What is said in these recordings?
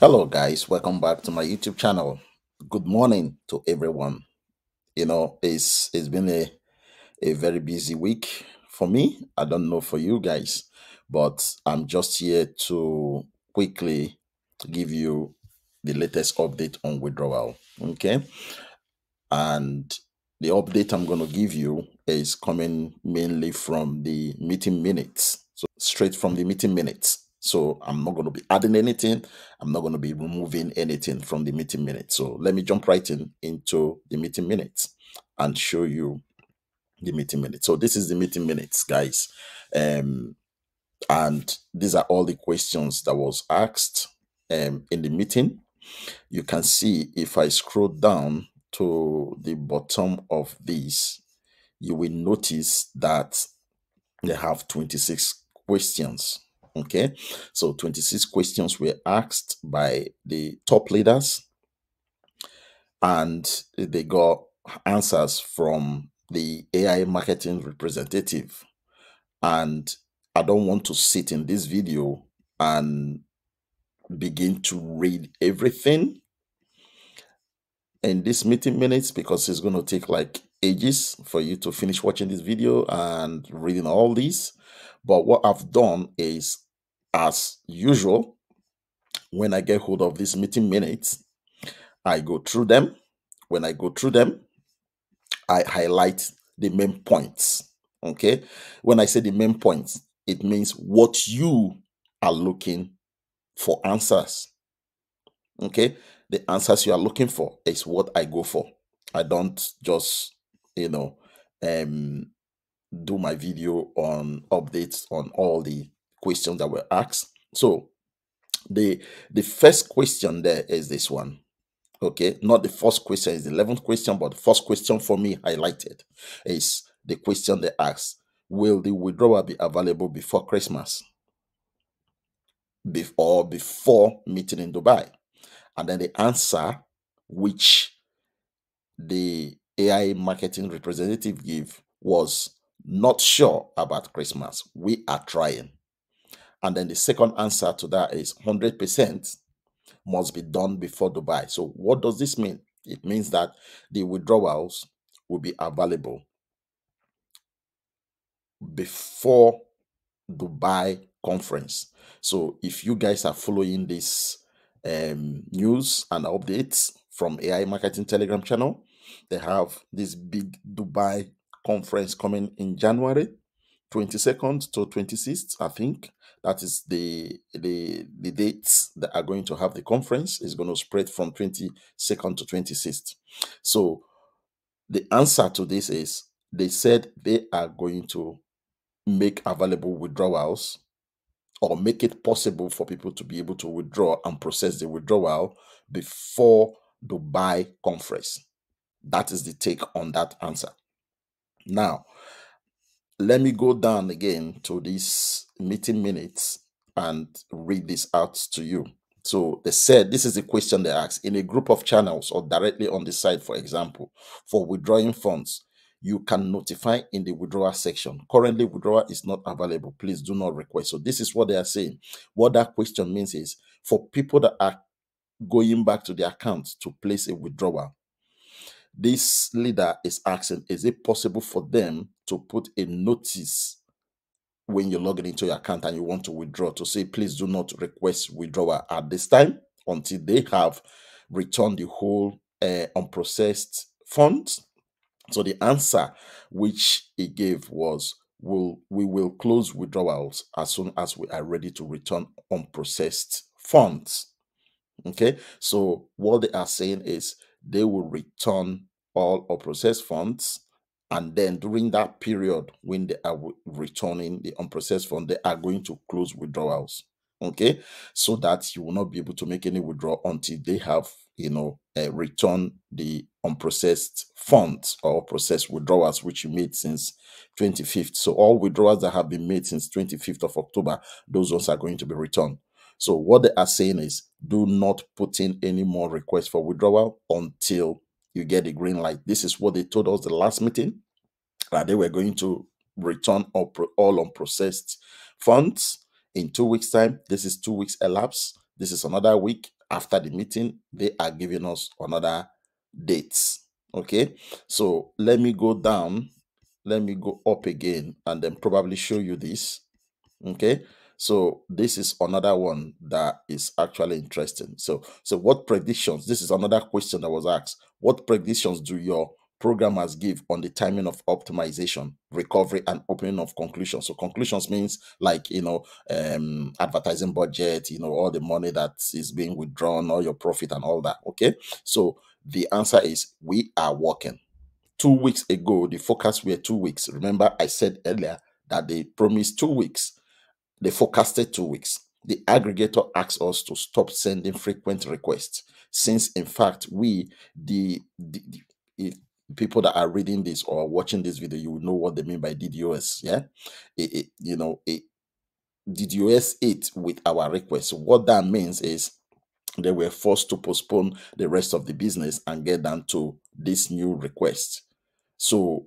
Hello, guys. Welcome back to my YouTube channel. Good morning to everyone. You know, it's it's been a, a very busy week for me. I don't know for you guys, but I'm just here to quickly give you the latest update on withdrawal. Okay. And the update I'm going to give you is coming mainly from the meeting minutes. So, straight from the meeting minutes. So, I'm not going to be adding anything. I'm not going to be removing anything from the meeting minutes. So, let me jump right in into the meeting minutes and show you the meeting minutes. So, this is the meeting minutes, guys. Um, and these are all the questions that was asked um, in the meeting you can see if I scroll down to the bottom of this, you will notice that they have 26 questions. Okay, so 26 questions were asked by the top leaders, and they got answers from the AI marketing representative. And I don't want to sit in this video and begin to read everything in this meeting minutes because it's going to take like ages for you to finish watching this video and reading all these. But what I've done is, as usual, when I get hold of these meeting minutes, I go through them. When I go through them, I highlight the main points. Okay. When I say the main points, it means what you are looking for answers. Okay. The answers you are looking for is what I go for. I don't just, you know, um, do my video on updates on all the questions that were asked. So the the first question there is this one. Okay, not the first question is the 11th question, but the first question for me highlighted is the question they asked Will the withdrawal be available before Christmas? Before before meeting in Dubai? And then the answer which the AI marketing representative gave was not sure about Christmas. We are trying. And then the second answer to that is 100% must be done before Dubai. So, what does this mean? It means that the withdrawals will be available before Dubai conference. So, if you guys are following this um, news and updates from AI Marketing Telegram channel, they have this big Dubai conference coming in January 22nd to 26th, I think. That is the the the dates that are going to have the conference is going to spread from 22nd to 26th. So the answer to this is they said they are going to make available withdrawals or make it possible for people to be able to withdraw and process the withdrawal before Dubai conference. That is the take on that answer. Now, let me go down again to these meeting minutes and read this out to you. So they said this is the question they asked in a group of channels or directly on the site, for example, for withdrawing funds you can notify in the withdrawal section. Currently, withdrawal is not available. Please do not request. So this is what they are saying. What that question means is for people that are going back to the account to place a withdrawal, this leader is asking, is it possible for them to put a notice when you're logging into your account and you want to withdraw to say, please do not request withdrawal at this time until they have returned the whole uh, unprocessed funds so the answer which he gave was will we will close withdrawals as soon as we are ready to return unprocessed funds. Okay, so what they are saying is they will return all unprocessed funds, and then during that period when they are returning the unprocessed fund, they are going to close withdrawals. Okay, so that you will not be able to make any withdrawal until they have you know, uh, return the unprocessed funds or processed withdrawals which you made since 25th. So all withdrawals that have been made since 25th of October, those ones are going to be returned. So what they are saying is do not put in any more requests for withdrawal until you get the green light. This is what they told us the last meeting that they were going to return all, all unprocessed funds in two weeks time. This is two weeks elapsed. This is another week after the meeting, they are giving us another dates. Okay, so let me go down, let me go up again, and then probably show you this. Okay, so this is another one that is actually interesting. So, so what predictions? This is another question that was asked. What predictions do your programmers give on the timing of optimization, recovery, and opening of conclusions. So conclusions means like you know um, advertising budget, you know all the money that is being withdrawn, all your profit and all that. Okay, so the answer is we are working. Two weeks ago, the forecast were two weeks. Remember, I said earlier that they promised two weeks. They forecasted two weeks. The aggregator asked us to stop sending frequent requests since in fact we the, the, the eh, people that are reading this or watching this video, you will know what they mean by DDoS. Yeah, it, it, you know, it, DDoS it with our request. So what that means is they were forced to postpone the rest of the business and get down to this new request. So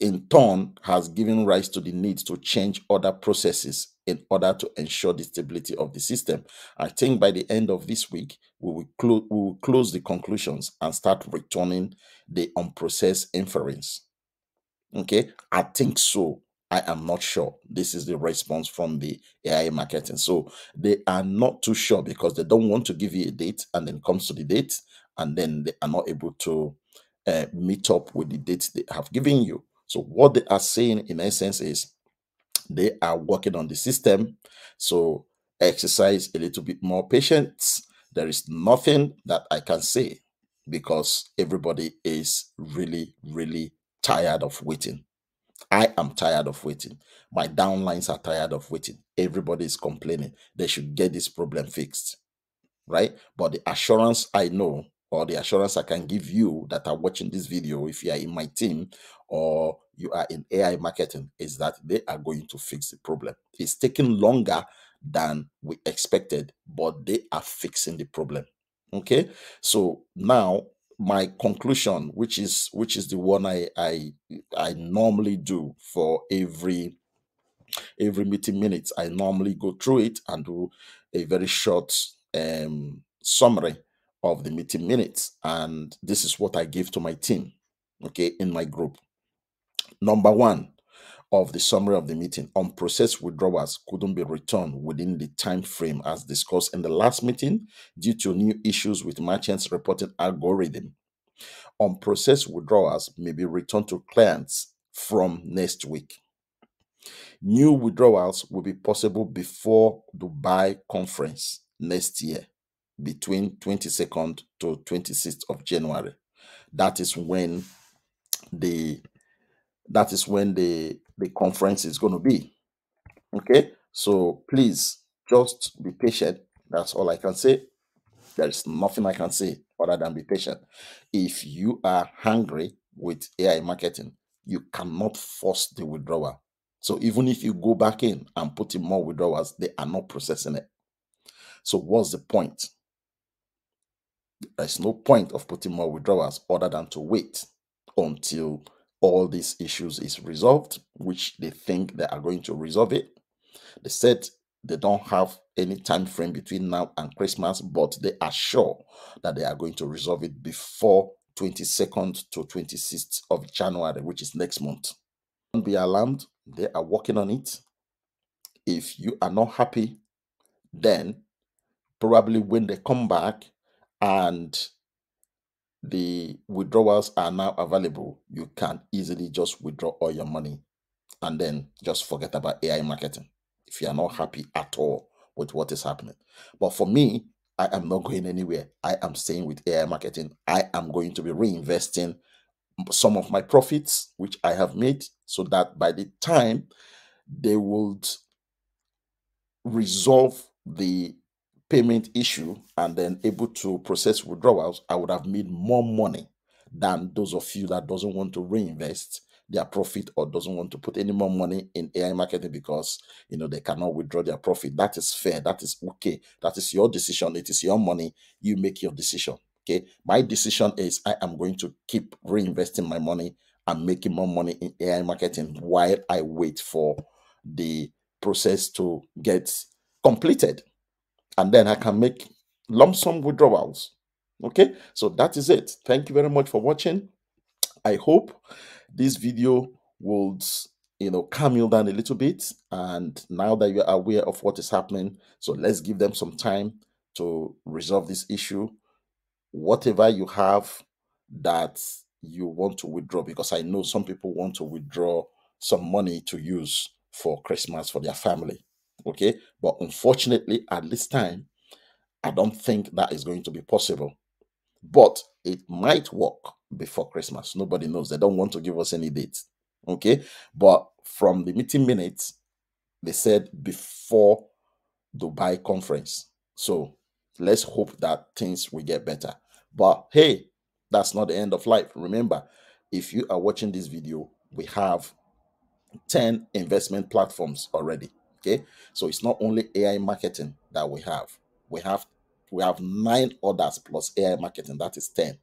in turn has given rise to the need to change other processes in order to ensure the stability of the system. I think by the end of this week, we will, clo- we will close the conclusions and start returning the unprocessed inference. Okay, I think so. I am not sure. This is the response from the AI marketing. So they are not too sure because they don't want to give you a date and then comes to the date and then they are not able to uh, meet up with the dates they have given you. So what they are saying in essence is they are working on the system. So exercise a little bit more patience. There is nothing that I can say because everybody is really, really tired of waiting. I am tired of waiting. My downlines are tired of waiting. Everybody is complaining. They should get this problem fixed. Right? But the assurance I know or the assurance I can give you that are watching this video, if you are in my team or you are in AI marketing, is that they are going to fix the problem. It's taking longer than we expected, but they are fixing the problem. Okay, so now my conclusion, which is which is the one I I I normally do for every every meeting minutes, I normally go through it and do a very short um, summary of the meeting minutes. And this is what I give to my team, okay, in my group. Number one of the summary of the meeting On unprocessed withdrawals couldn't be returned within the time frame as discussed in the last meeting due to new issues with merchants reporting algorithm. On Unprocessed withdrawals may be returned to clients from next week. New withdrawals will be possible before Dubai conference next year between 22nd to 26th of January. That is when the that is when the the conference is going to be. Okay, so please just be patient. That's all I can say. There is nothing I can say other than be patient. If you are hungry with AI marketing, you cannot force the withdrawal. So even if you go back in and put in more withdrawals, they are not processing it. So what's the point? There's no point of putting more withdrawals other than to wait until all these issues is resolved, which they think they are going to resolve it. They said they don't have any time frame between now and Christmas, but they are sure that they are going to resolve it before 22nd to 26th of January, which is next month. Don't be alarmed, they are working on it. If you are not happy, then probably when they come back and the withdrawals are now available, you can easily just withdraw all your money and then just forget about AI marketing if you are not happy at all with what is happening. But for me, I am not going anywhere. I am staying with AI marketing. I am going to be reinvesting some of my profits, which I have made, so that by the time they would resolve the payment issue and then able to process withdrawals, I would have made more money than those of you that doesn't want to reinvest their profit or doesn't want to put any more money in AI marketing because you know they cannot withdraw their profit. That is fair. That is okay. That is your decision. It is your money. You make your decision. Okay. My decision is I am going to keep reinvesting my money and making more money in AI marketing while I wait for the process to get completed and then I can make lump sum withdrawals. Okay, so that is it. Thank you very much for watching. I hope this video would you know calm you down a little bit and now that you're aware of what is happening so let's give them some time to resolve this issue whatever you have that you want to withdraw because i know some people want to withdraw some money to use for christmas for their family okay but unfortunately at this time i don't think that is going to be possible but it might work before Christmas. Nobody knows. They don't want to give us any date. Okay. But from the meeting minutes, they said before Dubai conference. So let's hope that things will get better. But hey, that's not the end of life. Remember, if you are watching this video, we have 10 investment platforms already. Okay. So it's not only AI marketing that we have. We have we have nine others plus AI marketing. That is 10.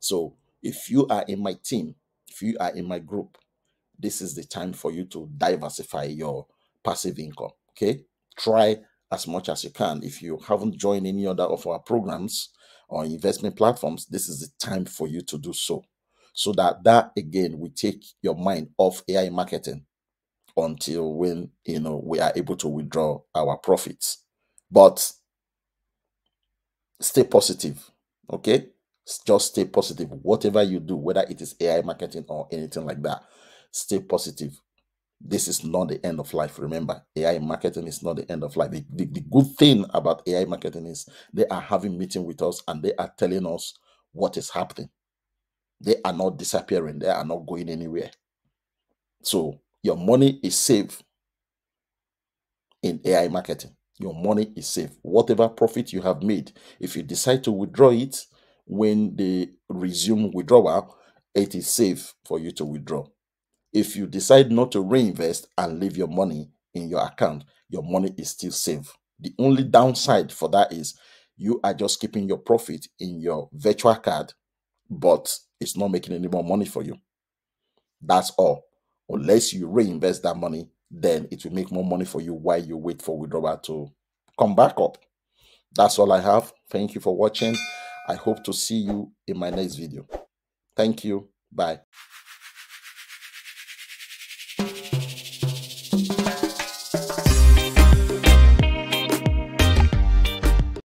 So if you are in my team, if you are in my group, this is the time for you to diversify your passive income. Okay. Try as much as you can. If you haven't joined any other of our programs or investment platforms, this is the time for you to do so. So that that again will take your mind off AI marketing until when you know we are able to withdraw our profits. But stay positive. Okay. Just stay positive. Whatever you do, whether it is AI marketing or anything like that, stay positive. This is not the end of life. Remember, AI marketing is not the end of life. The, the, the good thing about AI marketing is they are having meeting with us and they are telling us what is happening. They are not disappearing. They are not going anywhere. So your money is safe in AI marketing your money is safe. Whatever profit you have made, if you decide to withdraw it when they resume withdrawal, it is safe for you to withdraw. If you decide not to reinvest and leave your money in your account, your money is still safe. The only downside for that is you are just keeping your profit in your virtual card, but it's not making any more money for you. That's all. Unless you reinvest that money then it will make more money for you while you wait for withdrawal to come back up. That's all I have. Thank you for watching. I hope to see you in my next video. Thank you. Bye.